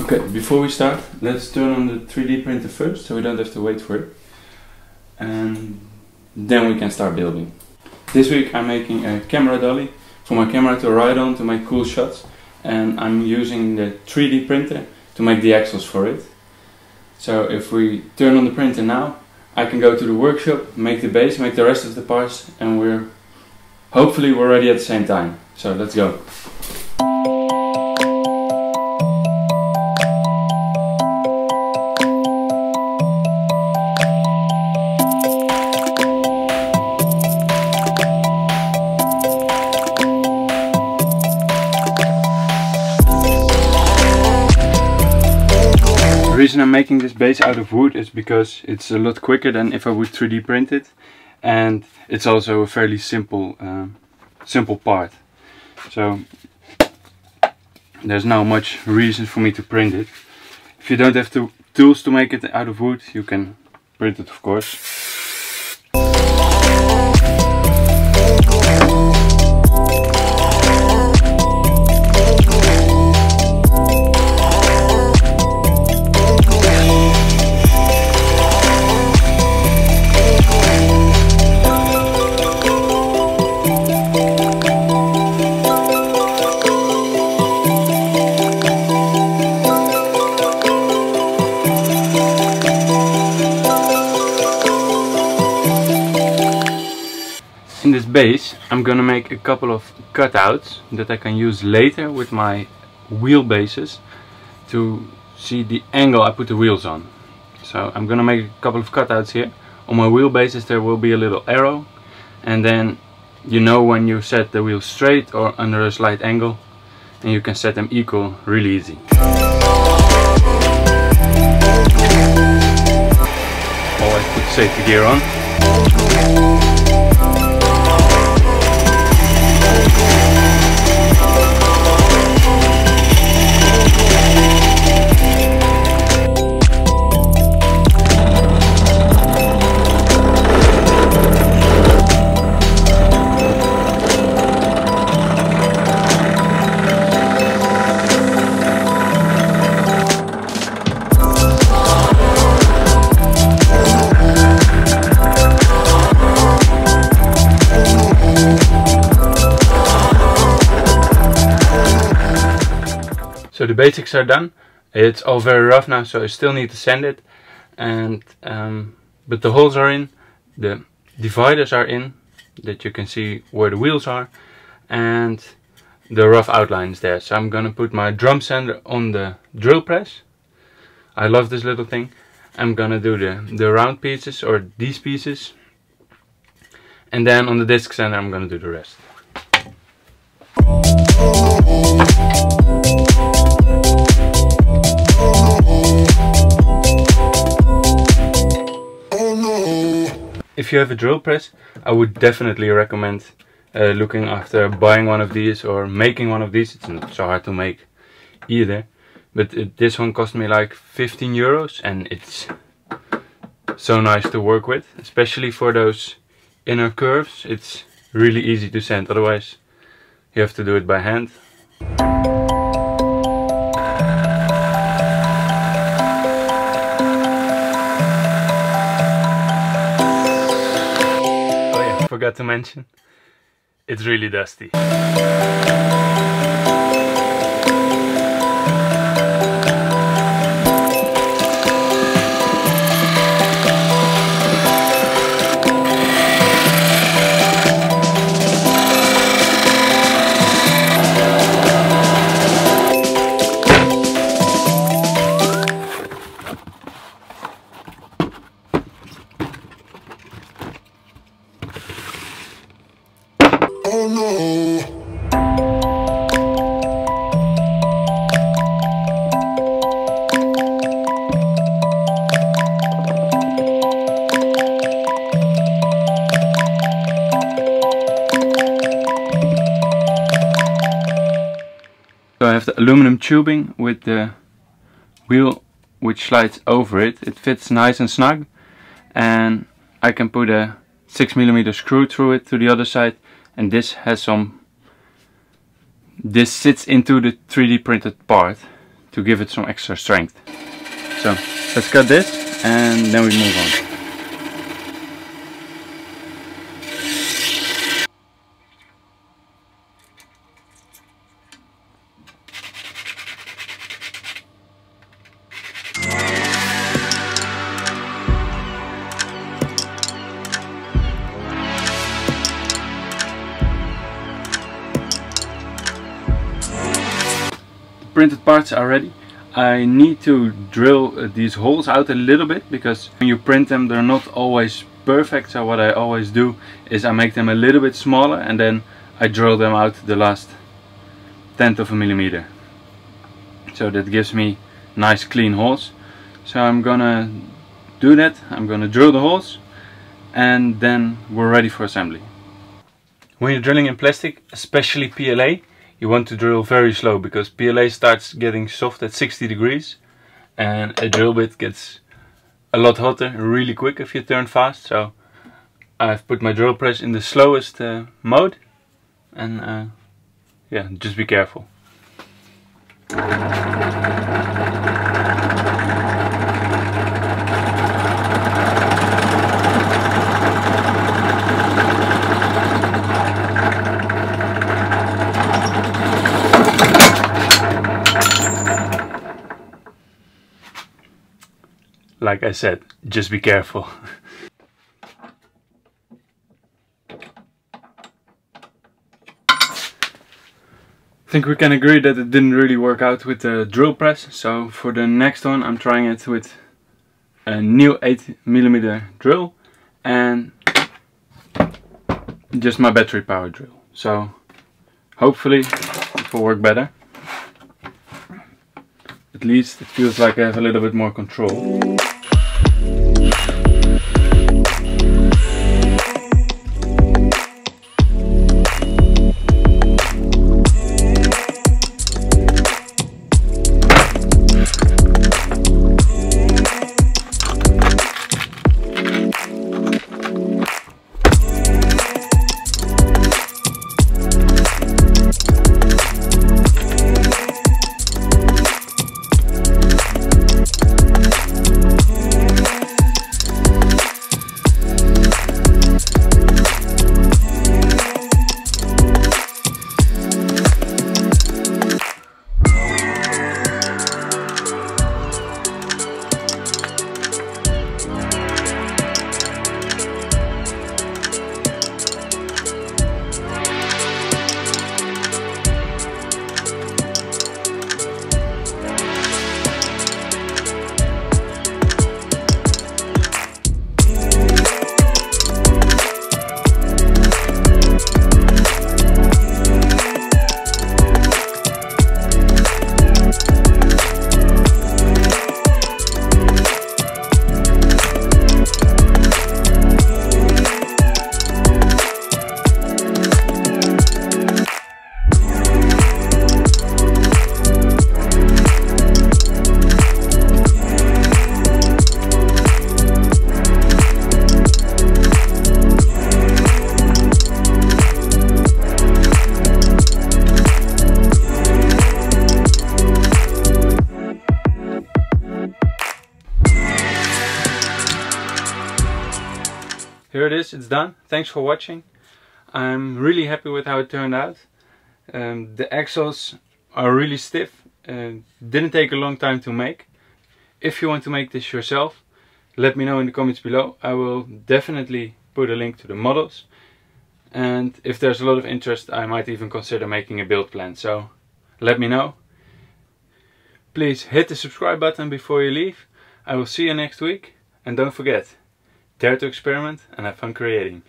Okay, before we start, let's turn on the 3D printer first so we don't have to wait for it. And then we can start building. This week I'm making a camera dolly for my camera to ride on to make cool shots. And I'm using the 3D printer to make the axles for it. So if we turn on the printer now, I can go to the workshop, make the base, make the rest of the parts, and we're hopefully we're ready at the same time. So let's go. Reason I'm making this base out of wood is because it's a lot quicker than if I would 3D print it. And it's also a fairly simple um, simple part. So there's not much reason for me to print it. If you don't have the tools to make it out of wood you can print it of course base I'm gonna make a couple of cutouts that I can use later with my wheel bases to see the angle I put the wheels on. So I'm gonna make a couple of cutouts here. On my wheel bases there will be a little arrow and then you know when you set the wheel straight or under a slight angle and you can set them equal really easy. Always put safety gear on. So the basics are done. It's all very rough now, so I still need to sand it. And um, but the holes are in, the dividers are in, that you can see where the wheels are, and the rough outlines there. So I'm gonna put my drum sander on the drill press. I love this little thing. I'm gonna do the the round pieces or these pieces, and then on the disc sander I'm gonna do the rest. If you have a drill press, I would definitely recommend uh, looking after buying one of these or making one of these. It's not so hard to make either. But it, this one cost me like 15 euros and it's so nice to work with. Especially for those inner curves. It's really easy to sand. Otherwise you have to do it by hand. Forgot to mention, it's really dusty. Have the aluminum tubing with the wheel which slides over it. It fits nice and snug and I can put a 6mm screw through it to the other side and this has some this sits into the 3D printed part to give it some extra strength. So let's cut this and then we move on. Printed parts are ready. I need to drill uh, these holes out a little bit because when you print them they're not always perfect. So what I always do is I make them a little bit smaller and then I drill them out the last tenth of a millimeter. So that gives me nice clean holes. So I'm gonna do that. I'm gonna drill the holes and then we're ready for assembly. When you're drilling in plastic especially PLA you want to drill very slow because PLA starts getting soft at 60 degrees and a drill bit gets a lot hotter really quick if you turn fast. So I've put my drill press in the slowest uh, mode and uh, yeah just be careful like I said, just be careful. I think we can agree that it didn't really work out with the drill press, so for the next one I'm trying it with a new 8mm drill and just my battery power drill. So hopefully it will work better. At least it feels like I have a little bit more control. Here it is, it's done. Thanks for watching. I'm really happy with how it turned out. Um, the axles are really stiff. and didn't take a long time to make. If you want to make this yourself, let me know in the comments below. I will definitely put a link to the models. And if there's a lot of interest, I might even consider making a build plan. So let me know. Please hit the subscribe button before you leave. I will see you next week. And don't forget, Dare to experiment and have fun creating.